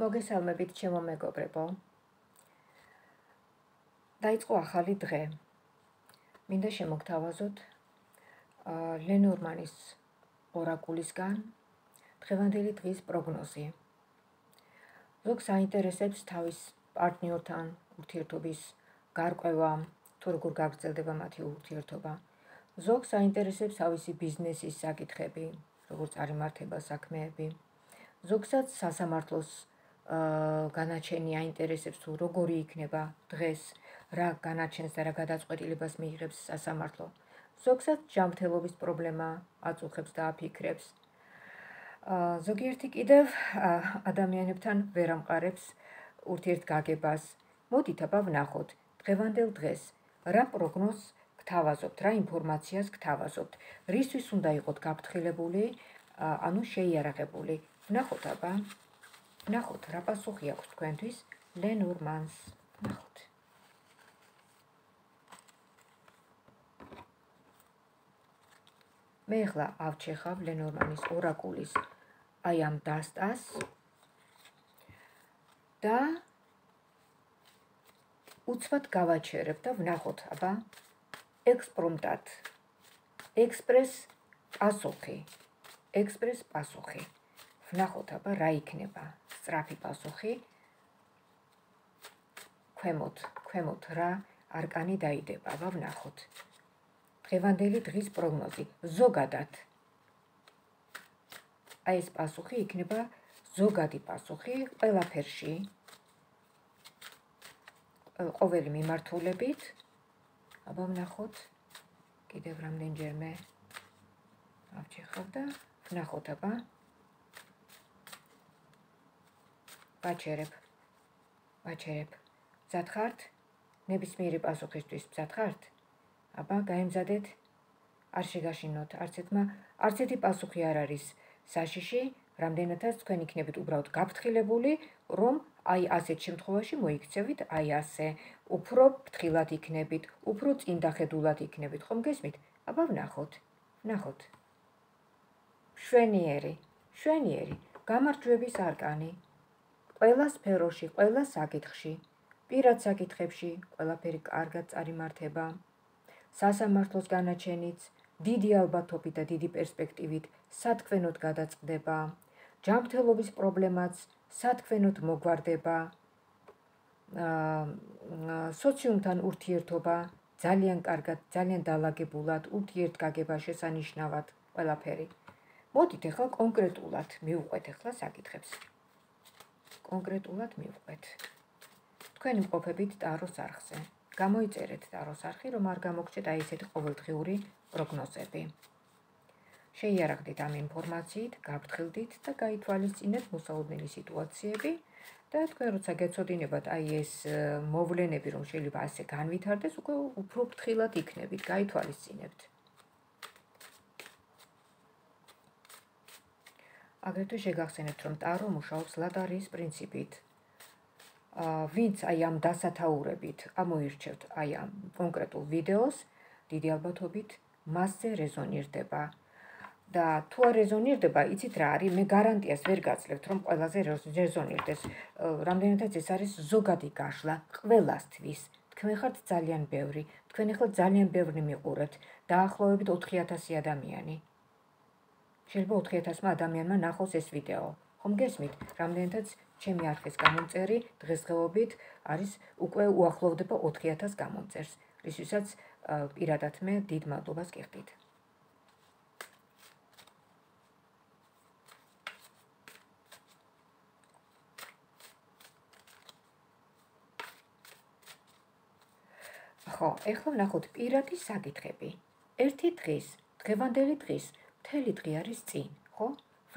მოგესალმებით ჩემო მეგობრებო. დაიწყო ახალი დღე. მინდა შემოგთავაზოთ ლენორმანის ორაკულისგან დღევანდელი დღის პროგნოზი. ზოგ საინტერესებს თავის პარტნიორთან ურთიერთობის გარკვევა, თუ როგორ გაგრძელდება მათი ურთიერთობა. ზოგ საინტერესებს თავისი ბიზნესის საკითხები, როგორ წარიმართება საქმეები. ზოგსაც სასამართლოს განაჩენი აინტერესებს თუ როგორი იქნება დღეს რა განაჩენს და რა გადაწყვეტილებას მიიღებს სასამართლო. ზოგსაც ჯანმრთელობის პრობლემა აწუხებს და აფიქრებს. ზოგიერთი კიდევ ადამიანებთან ვერ ამყარებს ურთიერთგაგებას მოდით აბა ვნახოთ დღევანდელ დღეს. რა პროგნოზს გთავაზობთ რა ინფორმაციას გთავაზობთ? რისთვის უნდა იყოთ გაფრთხილებული? ანუ შეიარაღებული? ვნახოთ აბა ნახოთ რა პასუხი აქვს თქვენთვის? ლენორმანს ნახოთ. მე ახლა ავჩეხავ ლენორმანის ორაკულის აი ამ დასტას და უცბად გავაჩერებ და ვნახოთ აბა. ექსპრომტად ექსპრეს პასუხი. ექსპრეს პასუხი ვნახოთ აბა რა იქნება? სწრაფი პასუხი. ქვემოთ ქვემოთ რა არკანი დაიდება აბა ვნახოთ. დღევანდელი დღის პროგნოზი. ზოგადად. აი ეს პასუხი იქნება ზოგადი პასუხი ყველაფერში. ყოველი მიმართულებით. აბა ვნახოთ. კიდევ რამდენჯერმე ავჭეხავ და ვნახოთ აბა ვაჩერებ. ვაჩერებ. მზადხართ? ნებისმიერი პასუხისთვის მზადხართ? აბა, გაემზადეთ. არ შეგაშინოთ, არც ეთმა, არც ეთი პასუხი არ არის საშიში, რამდენადაც თქვენ იქნებით უბრალოდ გაფრთხილებული, რომ აი ასეთ შემთხვევაში მოიქცევით აი ასე, უფრო ფრთხილად იქნებით, უფრო წინდახედულად იქნებით, ხომ გესმით? აბა ვნახოთ. ვნახოთ. შვენიერი, შვენიერი, გამარჯვების არკანი. ყველა სფეროში, ყველა საკითხში, პირად საკითხებში, ყველაფერი კარგად წარიმართება. სასამართლოს განაჩენიც დიდი ალბათობით და დიდი პერსპექტივით სათქვენოდ გადაწყდება. ჯანმრთელობის პრობლემაც სათქვენოდ მოგვარდება. აა სოციუმთან ურთიერთობა ძალიან კარგად, ძალიან დაალაგებულად ურთიერთგაგება შესანიშნავად ყველაფერი. მოდით ახლა კონკრეტულად მივყვეთ ახლა საკითხებს. კონკრეტულად მივყვეთ. თქვენი მყოფებით ტაროს არხზე. გამოიწერეთ ტაროს არხი, რომ არ გამოგჩეთ აი ესეთი ყოველდღიური პროგნოზები. შეიარაღდით ამ ინფორმაციით, გაფრთხილდით და გაითვალისწინეთ მოსაოდნელი სიტუაციები და თქვენ როცა გეცოდინებათ აი ეს მოვლენები, რომ შეიძლება ასე განვითარდეს, უკვე უფრო ფრთხილად იქნებით, გაითვალისწინებთ. აგრეთვე შეგახსენებთ, რომ ტარო მუშაობს ლატარიის პრინციპით. აა ვინც აი ამ დასათაურებით ამოირჩევთ აი ამ კონკრეტულ ვიდეოს, დიდი ალბათობით მასზე რეზონირდება. და თუ არ რეზონირდება, იცით რა არის, მე გარანტიას ვერ გაძლევთ, რომ ყველაზე რეზონირდეს. რამდენადაც ეს არის ზოგადი გაშლა ყველასთვის. თქვენ ხართ ძალიან ბევრი, თქვენ ახლა ძალიან ბევრი მიყურებთ, დაახლოებით 4000 ადამიანი. შეიძლება 4000-მა ადამიანმა ნახოს ეს ვიდეო. ხომ გესმით? რამდენადაც ჩემი არხის გამომწერი დღესდღეობით არის უკვე უახლოვდება 4000 გამომწერს, რისთვისაც პირადად მე დიდ მადლობას გიხდით. ხო, ეხლა ნახოთ პირადი საკითხები. ერთი დღის, დღევანდელი დღის მთელი დღე არის წინ, ხო?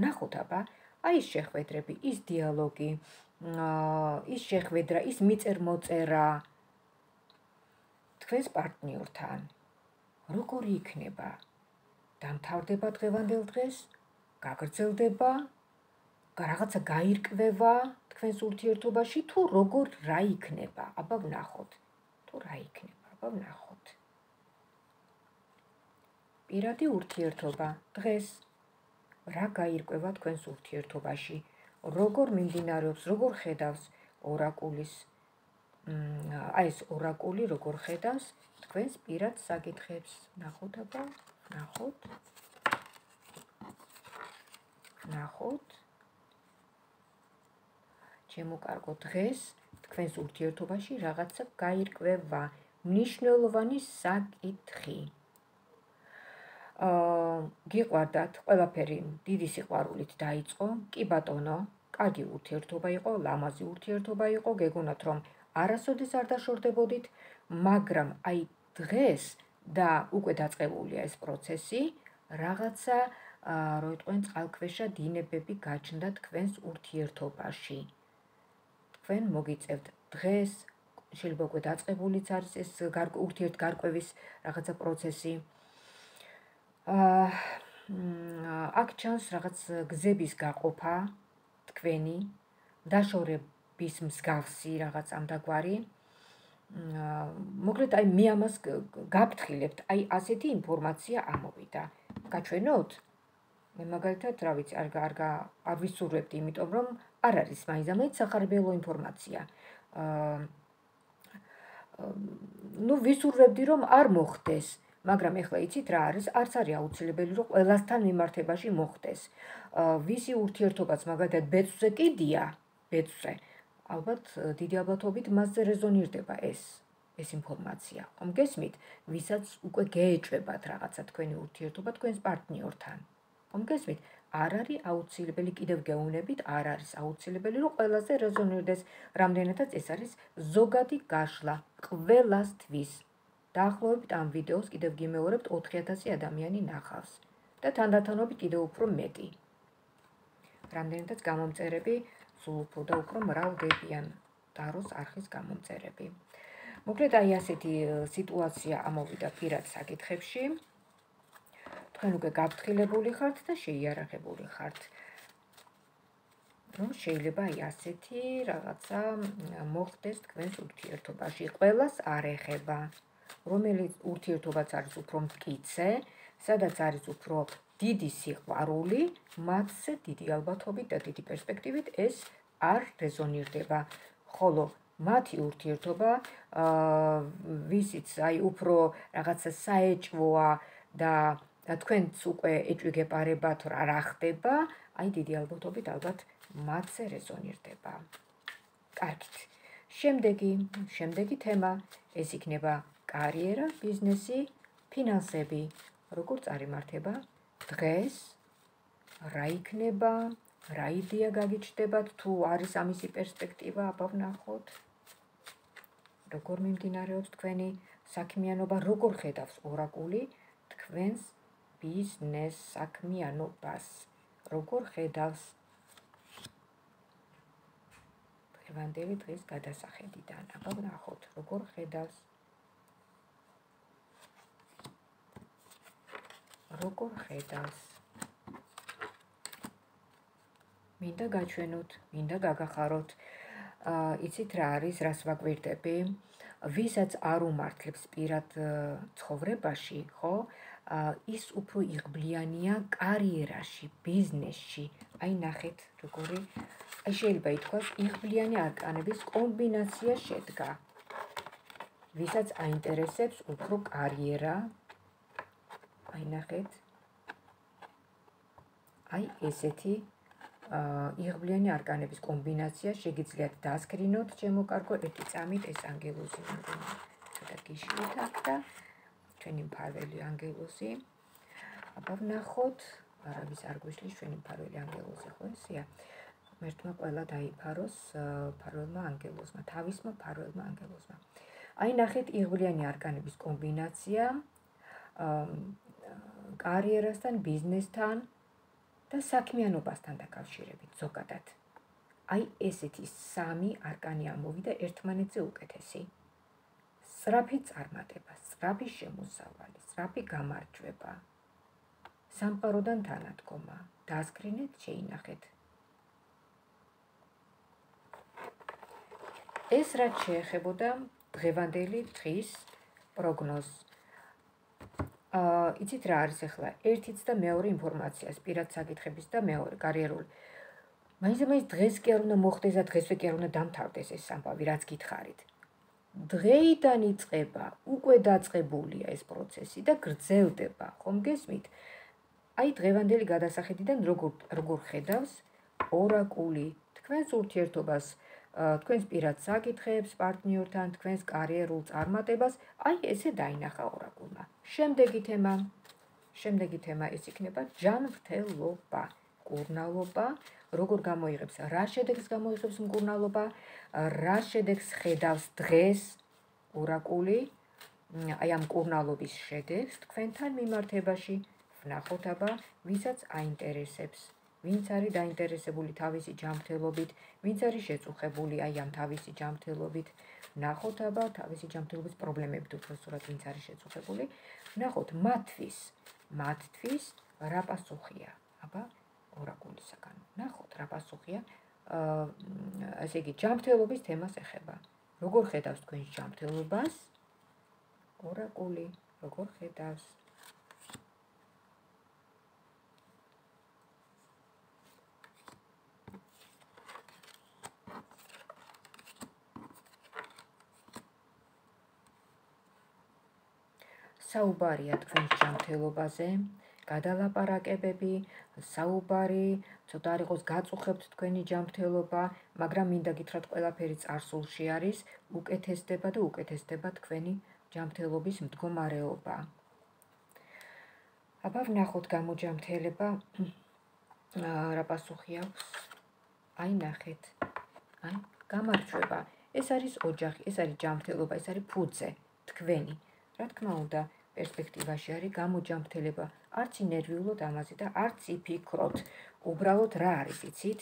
ვნახოთ აბა, აი ეს შეხვედრები, ის დიალოგი, აა ის შეხვედრა, ის მიწერმოწერა თქვენს პარტნიორთან. როგორი იქნება? დამთავრდება დღევანდელ დღეს? გაგრძელდება? რაღაცა გაირკვევა თქვენს ურთიერთობაში თუ როგორ რა იქნება? აბა ვნახოთ. თუ რა იქნება? აბა ვნახოთ. პირადი ურთიერთობა დღეს რა გაირკვევა თქვენს ურთიერთობაში როგორ მიმდინარეობს, როგორ ხედავს ორაკულის აი ეს ორაკული როგორ ხედავს თქვენს პირად საკითხებს. ნახოთ აბა, ნახოთ. ნახოთ. ჩემო კარგო დღეს თქვენს ურთიერთობაში რაღაცა გაირკვევა, მნიშვნელოვანი საკითხი. აა გიყვარდათ ყველაფერი დიდი სიყვარულით დაიწყო. კი ბატონო კარგი ურთიერთობა იყო ლამაზი ურთიერთობა იყო გეგონათ რომ არასოდეს არ დაშორდებოდით მაგრამ აი დღეს და უკვე დაწყებულია ეს პროცესი რაღაცა რო იტყვენ წყალქვეშა დინებები გაჩნდა თქვენს ურთიერთობაში. თქვენ მოგიწევთ დღეს შეიძლება უკვე დაწყებულიც არის ეს ურთიერთ გარკვევის რაღაცა პროცესი აქ ჩანს რაღაც გზების გაყოფა თქვენი დაშორების მსგავსი რაღაც ამდაგვარი მოკლედ აი მე ამას გაფრთხილებთ. აი ასეთი ინფორმაცია ამოვიდა. გაჩვენოთ? მე მაგალითად რა ვიცი არ არ არ ვისურვებდი იმიტომ რომ არ არის მაინც ამით სახარბელო ინფორმაცია. აა ну ვისურვებდი რომ არ მოხდეს მაგრამ ეხლა იცით რა არის? არც არის აუცილებელი რომ ყველასთან მიმართებაში მოხდეს. ვისი ურთიერთობაც მაგალითად ბეწვზე კიდია, ბეწვზე. ალბათ დიდი ალბათობით მასზე რეზონირდება ეს ეს ინფორმაცია. ხომ გესმით? ვისაც უკვე გეეჭვებათ რაღაცა თქვენი ურთიერთობა თქვენს პარტნიორთან. ხომ გესმით? არ არის აუცილებელი კიდევ გეუნებით, არ არის აუცილებელი რომ ყველაზე რეზონირდეს. რამდენადაც ეს არის ზოგადი გაშლა ყველასთვის. დაახლოებით ამ ვიდეოს კიდევ გიმეორებთ 4000 ადამიანი ნახავს და თანდათანობით კიდევ უფრო მეტი. რამდენადაც გამომწერები სულ უფრო და უფრო მრავლდებიან დაროს არხის გამომწერები. მოკლედ აი ასეთი სიტუაცია ამოვიდა პირად საკითხებში. თქვენ უკვე გაფრთხილებული ხართ და შეიარაღებული ხართ. რომ შეიძლება აი ასეთი რაღაცა მოხდეს თქვენს ურთიერთობაში. ყველას არ ეხება. რომელიც ურთიერთობაც არის უფრო მტკიცე, სადაც არის უფრო დიდი სიყვარული, მათზე დიდი ალბათობით და დიდი პერსპექტივით ეს არ რეზონირდება. ხოლო მათი ურთიერთობა, ვისიც აი უფრო რაღაცა საეჭვოა და თქვენც უკვე ეჭვიგებარება თუ რა ხდება, აი დიდი ალბათობით ალბათ მათზე რეზონირდება. კარგით. შემდეგი, შემდეგი თემა ეს იქნება კარიერა, ბიზნესი, ფინანსები, როგორ წარიმართება დღეს? რა იქნება? რა იდეა გაგიჩნდებათ თუ არის ამისი პერსპექტივა, აბა ვნახოთ. როგორ მიმდინარეობს თქვენი საქმიანობა, როგორ ხედავს ორაკული თქვენს ბიზნეს საქმიანობას? როგორ ხედავს ევანდელი დღის გადასახედიდან? აბა ვნახოთ, როგორ ხედავს როგორ ხედავს? მინდა გაჩვენოთ, მინდა გაგახაროთ. აა იცით რა არის, რას ვაკვირდები? ვისაც არ უმართლებს პირად ცხოვრებაში, ხო? ის უფრო იღბლიანია კარიერაში, ბიზნესში. აი ნახეთ, როგორი აი შეიძლება ითქვას, იღბლიანი არკანების კომბინაცია შედგა. ვისაც აინტერესებს უფრო კარიერა, აი ნახეთ. აი ესეთი იღბლიანი არკანების კომბინაცია შეგიძლიათ დასკრინოთ ჩემო კარგო ერთი წამით ეს ანგელოზი ცოტა გიშლით აქ და ჩვენი მფარველი ანგელოზი. აბა ვნახოთ, არავის არ გვიშლის ჩვენი მფარველი ანგელოზი ხო ესია? მერტმა ყველა დაიფაროს მფარველმა ანგელოზმა, თავისმა მფარველმა ანგელოზმა. აი ნახეთ იღბლიანი არკანების კომბინაცია. კარიერასთან, ბიზნესთან და საქმიანობასთან დაკავშირებით ზოგადად. აი ესეთი სამი არკანი ამოვიდა ერთმანეთზე უკეთესი. სწრაფი წარმატება, სწრაფი შემოსავალი, სწრაფი გამარჯვება. სამყაროდან თანადგომა. დაასკრინეთ, შეინახეთ. ეს რაც შეეხებოდა დღევანდელი დღის პროგნოზს. აა იცით რა არის ახლა? ერთიც და მეორე ინფორმაციას, პირად საკითხების და მეორე კარიერული. მაინც მაინც დღეს კი არ უნდა მოხდეს და დღესვე კი არ უნდა დამთავრდეს ეს ამბავი, რაც გითხარით. დღეიდან იწყება, უკვე დაწყებულია ეს პროცესი და გრძელდება, ხომ გესმით? აი დღევანდელი გადასახედიდან როგორ როგორ ხედავს ორაკული თქვენს ურთიერთობას, თქვენს პირად საკითხებს პარტნიორთან, თქვენს კარიერულ წარმატებას, აი ესე დაინახა ორაკულმა. შემდეგი თემა. შემდეგი თემა ეს იქნება ჯანმრთელობა, კურნალობა, როგორ გამოიღებს, რა შედეგს გამოიღებს მკურნალობა, რა შედეგს ხედავს დღეს ორაკული, აი ამ კურნალობის შედეგს თქვენთან მიმართებაში. ვნახოთ აბა, ვისაც აინტერესებს, ვინც არის დაინტერესებული თავისი ჯანმრთელობით, ვინც არის შეწუხებული აი ამ თავისი ჯანმრთელობით, ვნახოთ აბა თავისი ჯანმრთელობის პრობლემებით უბრალოდ ვინც არის შეწუხებული, ვნახოთ მათთვის, მათთვის რა პასუხია. აბა ორაკულისაგან. ნახოთ რა პასუხია. აა ასე იგი ჯანმრთელობის თემას ეხება. როგორ ხედავს თქვენ ჯანმრთელობას? ორაკული, როგორ ხედავს? საუბარია თქვენ ჯანმრთელობაზე. გადალაპარაკებები, საუბარი, ცოტა არ იყოს გაწუხებთ თქვენი ჯანმრთელობა, მაგრამ მინდა გითხრათ, ყველაფერი წარსულში არის, უკეთესდება და უკეთესდება თქვენი ჯანმრთელობის მდგომარეობა. აბა ვნახოთ გამოჯანმრთელება რა პასუხი აქვს? აი ნახეთ. აი, გამარჯვება. ეს არის ოჯახი, ეს არის ჯანმრთელობა, ეს არის ფუძე თქვენი. რა თქმა უნდა, პერსპექტივაში არის გამოჯანმრთელება. არც ინერვიულოთ ამაზე და არც იფიქროთ. უბრალოდ რა არის, იცით?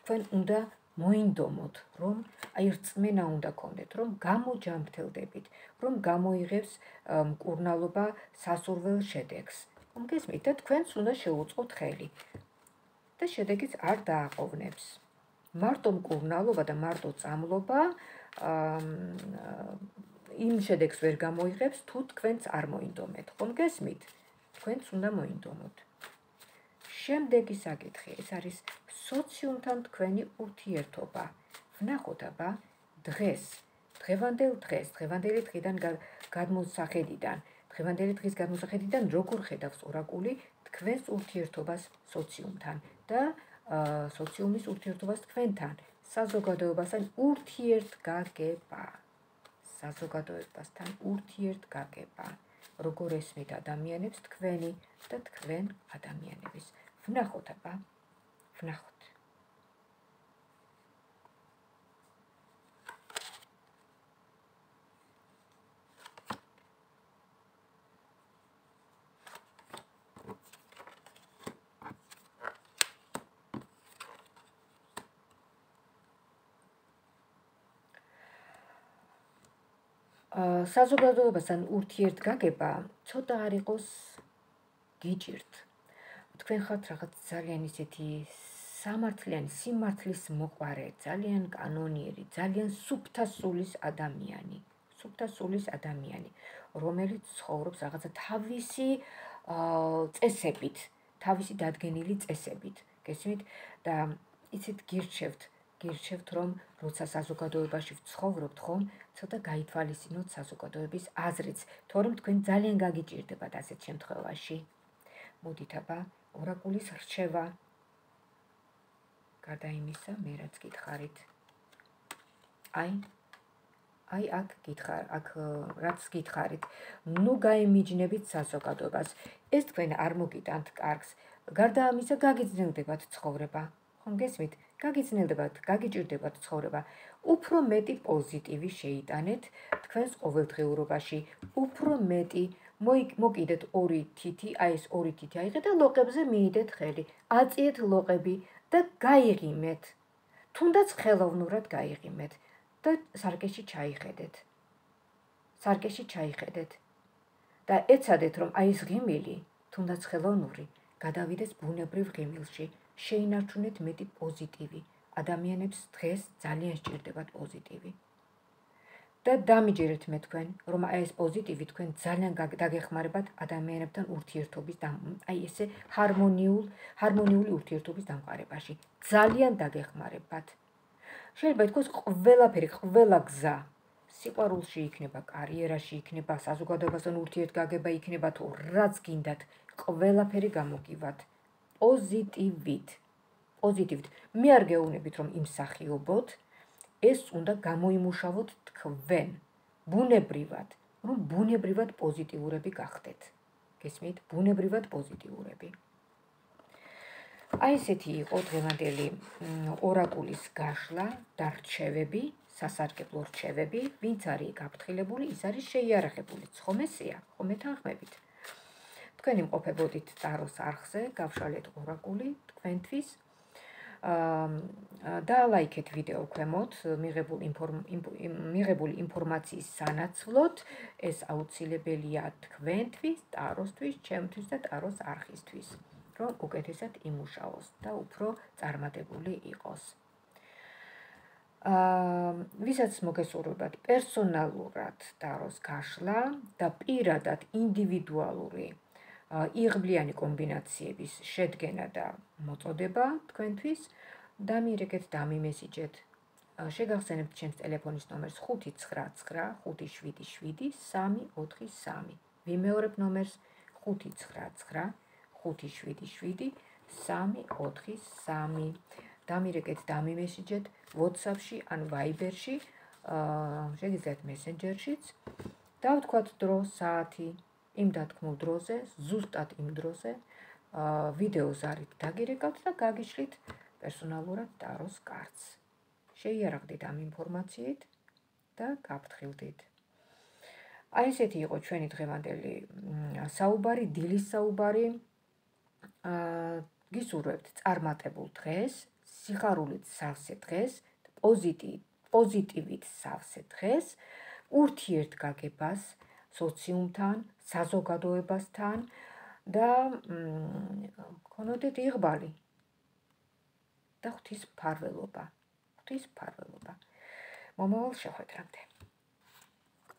თქვენ უნდა მოინდომოთ, რომ აი რწმენა უნდა გქონდეთ, რომ გამოჯანმრთელდებით, რომ გამოიღებს მკურნალობა სასურველ შედეგს. რომ გესმით და თქვენც უნდა შეუწყოთ ხელი. და შედეგიც არ დააყოვნებს. მარტო მკურნალობა და მარტო წამლობა აა იმ შედეგს ვერ გამოიღებს, თუ თქვენც არ მოინდომეთ. ხომ გესმით? თქვენც უნდა მოინდომოთ. შემდეგი საკითხი, ეს არის სოციუმთან თქვენი ურთიერთობა. ვნახოთ აბა დღეს, დღევანდელ დღეს, დღევანდელი დღიდან გადმოსახედიდან, დღევანდელი დღის გადმოსახედიდან როგორ ხედავს ორაკული თქვენს ურთიერთობას სოციუმთან და სოციუმის ურთიერთობას თქვენთან, საზოგადოებასთან ურთიერთგაგება. საზოგადოებასთან ურთიერთგაგება. როგორ ესმით ადამიანებს თქვენი და თქვენ ადამიანების. ვნახოთ აბა. ვნახოთ. საზოგადოებასთან ურთიერთგაგება ცოტა არ იყოს გიჭირთ. თქვენ ხართ რაღაც ძალიან ისეთი სამართლიანი, სიმართლის მოყარე, ძალიან კანონიერი, ძალიან სუფთასულის ადამიანი, სუფთასულის ადამიანი, რომელიც ცხოვრობს რაღაცა თავისი წესებით, თავისი დადგენილი წესებით. გესმით? და იცით გირჩევთ გირჩევთ რომ როცა საზოგადოებაში ვცხოვრობთ ხომ? ცოტა გაითვალისწინოთ საზოგადოების აზრიც თორემ თქვენ ძალიან გაგიჭირდებათ ასეთ შემთხვევაში. მოდით აბა ორაკულის რჩევა. გარდა იმისა მე რაც გითხარით. აი აი აქ გითხარ აქ რაც გითხარით. ნუ გაიმიჯნებით საზოგადოებას. ეს თქვენ არ მოგიტანთ კარგს. გარდა ამისა გაგიძნელდებათ ცხოვრება ხომ გესმით გაგიძნელდებათ, გაგიჭირდებათ ცხოვრება. უფრო მეტი პოზიტივი შეიტანეთ თქვენს ყოველდღიურობაში. უფრო მეტი მოკიდეთ ორი თითი, აი ეს ორი თითი აიღეთ და ლოყებზე მიიდეთ ხელი. აწიეთ ლოყები და გაიღიმეთ. თუნდაც ხელოვნურად გაიღიმეთ და სარკეში ჩაიხედეთ. სარკეში ჩაიხედეთ. და ეცადეთ რომ აი ეს ღიმილი, თუნდაც ხელოვნური, გადავიდეს ბუნებრივ ღიმილში. შეინარჩუნეთ მეტი პოზიტივი. ადამიანებს დღეს ძალიან სჭირდებათ პოზიტივი. და დამიჯერეთ მე თქვენ, რომ აი ეს პოზიტივი თქვენ ძალიან დაგეხმარებათ ადამიანებთან ურთიერთობის და აი ესე ჰარმონიულ, ჰარმონიული ურთიერთობის დამყარებაში. ძალიან დაგეხმარებათ. შეიძლება თქოს ყველაფერი, ყველა გზა სიყვარულში იქნება, კარიერაში იქნება, საზოგადოებასთან ურთიერთგაგება იქნება თუ რაც გინდათ, ყველაფერი გამოგივათ პოზიტივით. პოზიტივით. მე არ გეუბნებით რომ იმსახიობოთ, ეს უნდა გამოიმუშავოთ თქვენ ბუნებრივად, რომ ბუნებრივად პოზიტიურები გახდეთ. გესმით? ბუნებრივად პოზიტიურები. აი ესეთი იყო დღევანდელი ორაკულის გაშლა და რჩევები, სასარგებლო რჩევები, ვინც არის გაფრთხილებული, ის არის შეიარაღებული. ხომ ესეა? ხომ ეთანხმებით? თქვენ იმყოფებოდით ტაროს არხზე, გავშალეთ ორაკული თქვენთვის. და ლაიქეთ ვიდეო ქვემოთ მიღებულ მიღებული ინფორმაციის სანაცვლოდ ეს აუცილებელია თქვენთვის, ტაროსთვის, ჩემთვის და ტაროს არხისთვის, რომ უკეთესად იმუშაოს და უფრო წარმატებული იყოს. აა ვისაც მოგესურვებათ პერსონალურად ტაროს გაშლა და პირადად ინდივიდუალური იღბლიანი კომბინაციების შედგენა და მოწოდება თქვენთვის და მიმესიჯეთ. შეგახსენებთ ჩემს ტელეფონის ნომერს 599777343. ვიმეორებ ნომერს 599577343. დამირეკეთ და მიმესიჯეთ WhatsApp-ში ან Viber-ში, აა შეგიძლიათ Messenger-შიც. დავთქვათ დრო, საათი, იმ დათქმულ დროზე, ზუსტად იმ დროზე, აა ვიდეოს არით დაგირეკავთ და გაგიშლით პერსონალურად ტაროს კარტს. შეიარაღდით ამ ინფორმაციით და გაფრთხილდით. აი ესეთი იყო ჩვენი დღევანდელი საუბარი, დილის საუბარი. აა გისურვებთ წარმატებულ დღეს, სიხარულით სავსე დღეს, პოზიტივ პოზიტივით სავსე დღეს, ურთიერთგაგებას სოციუმთან, საზოგადოებასთან და მქონოდეთ იღბალი და ღვთის ფარველობა. ღვთის ფარველობა. მომავალ შეხვედრამდე.